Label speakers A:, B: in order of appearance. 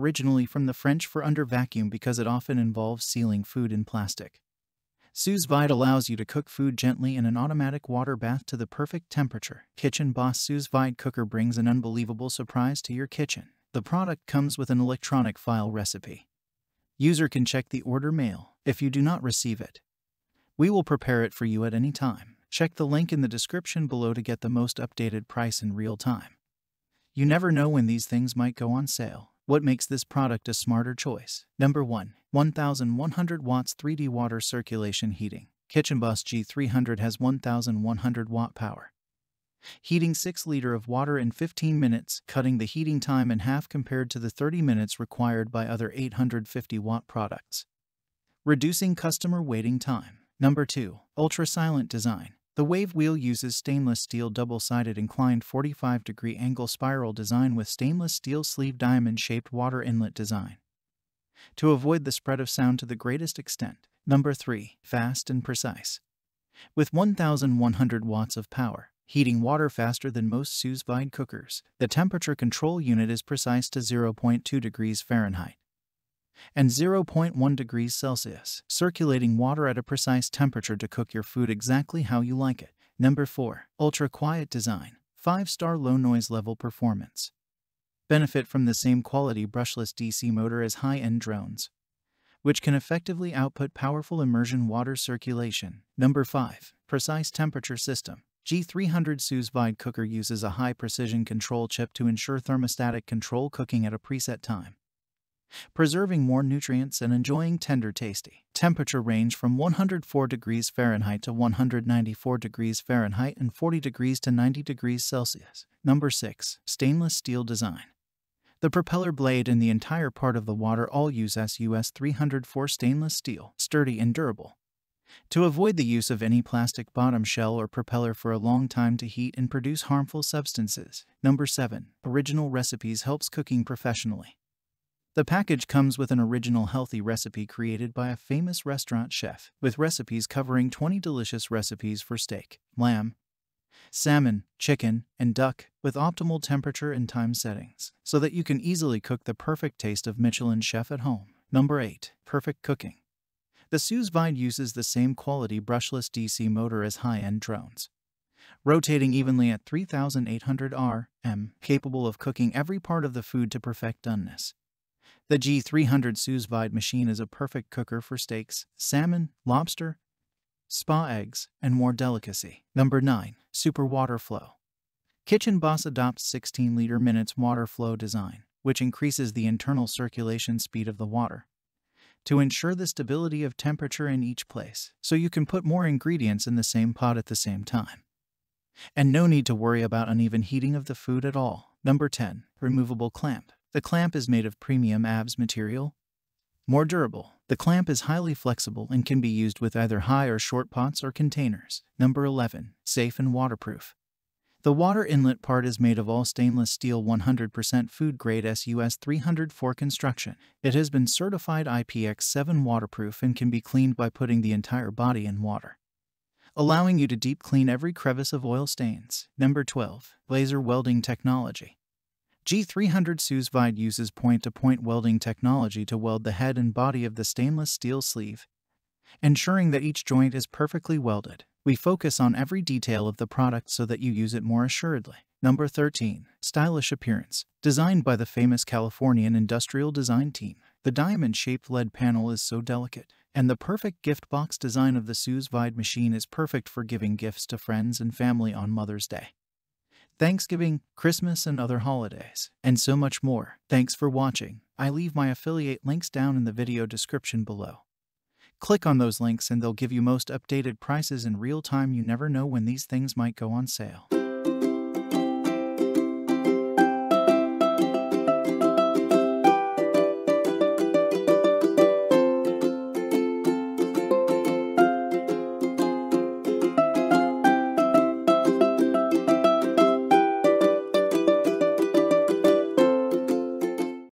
A: originally from the French for under vacuum because it often involves sealing food in plastic. Sous Vide allows you to cook food gently in an automatic water bath to the perfect temperature. Kitchen Boss Sous Vide Cooker brings an unbelievable surprise to your kitchen. The product comes with an electronic file recipe. User can check the order mail if you do not receive it. We will prepare it for you at any time. Check the link in the description below to get the most updated price in real time. You never know when these things might go on sale. What makes this product a smarter choice? Number 1. 1100 watts 3D water circulation heating. Kitchen Boss G300 has 1100 watt power. Heating 6 liter of water in 15 minutes, cutting the heating time in half compared to the 30 minutes required by other 850 watt products. Reducing customer waiting time. Number 2. Ultra Silent Design. The Wave Wheel uses stainless steel double-sided inclined 45-degree angle spiral design with stainless steel sleeve diamond-shaped water inlet design. To avoid the spread of sound to the greatest extent. Number 3. Fast and precise. With 1,100 watts of power, heating water faster than most sous vide cookers, the temperature control unit is precise to 0.2 degrees Fahrenheit and 0.1 degrees Celsius, circulating water at a precise temperature to cook your food exactly how you like it. Number 4. Ultra Quiet Design 5-star low noise level performance. Benefit from the same quality brushless DC motor as high-end drones, which can effectively output powerful immersion water circulation. Number 5. Precise Temperature System G300 Sous Vide Cooker uses a high-precision control chip to ensure thermostatic control cooking at a preset time preserving more nutrients and enjoying tender tasty. Temperature range from 104 degrees Fahrenheit to 194 degrees Fahrenheit and 40 degrees to 90 degrees Celsius. Number 6. Stainless steel design. The propeller blade and the entire part of the water all use SUS 304 stainless steel, sturdy and durable. To avoid the use of any plastic bottom shell or propeller for a long time to heat and produce harmful substances. Number 7. Original recipes helps cooking professionally. The package comes with an original healthy recipe created by a famous restaurant chef, with recipes covering 20 delicious recipes for steak, lamb, salmon, chicken, and duck with optimal temperature and time settings, so that you can easily cook the perfect taste of Michelin chef at home. Number 8. Perfect Cooking The Sous Vide uses the same quality brushless DC motor as high-end drones rotating evenly at 3800 rm, capable of cooking every part of the food to perfect doneness. The G300 sous vide machine is a perfect cooker for steaks, salmon, lobster, spa eggs, and more delicacy. Number 9. Super Water Flow Kitchen Boss adopts 16 liter minutes water flow design, which increases the internal circulation speed of the water to ensure the stability of temperature in each place, so you can put more ingredients in the same pot at the same time. And no need to worry about uneven heating of the food at all. Number 10. Removable Clamp the clamp is made of premium ABS material. More durable, the clamp is highly flexible and can be used with either high or short pots or containers. Number 11. Safe and waterproof. The water inlet part is made of all stainless steel 100% food grade SUS 304 construction. It has been certified IPX7 waterproof and can be cleaned by putting the entire body in water, allowing you to deep clean every crevice of oil stains. Number 12. Laser welding technology. G300 Sous Vide uses point-to-point -point welding technology to weld the head and body of the stainless steel sleeve, ensuring that each joint is perfectly welded. We focus on every detail of the product so that you use it more assuredly. Number 13. Stylish Appearance Designed by the famous Californian industrial design team, the diamond-shaped lead panel is so delicate, and the perfect gift box design of the Sous Vide machine is perfect for giving gifts to friends and family on Mother's Day. Thanksgiving, Christmas, and other holidays, and so much more. Thanks for watching. I leave my affiliate links down in the video description below. Click on those links and they'll give you most updated prices in real time. You never know when these things might go on sale.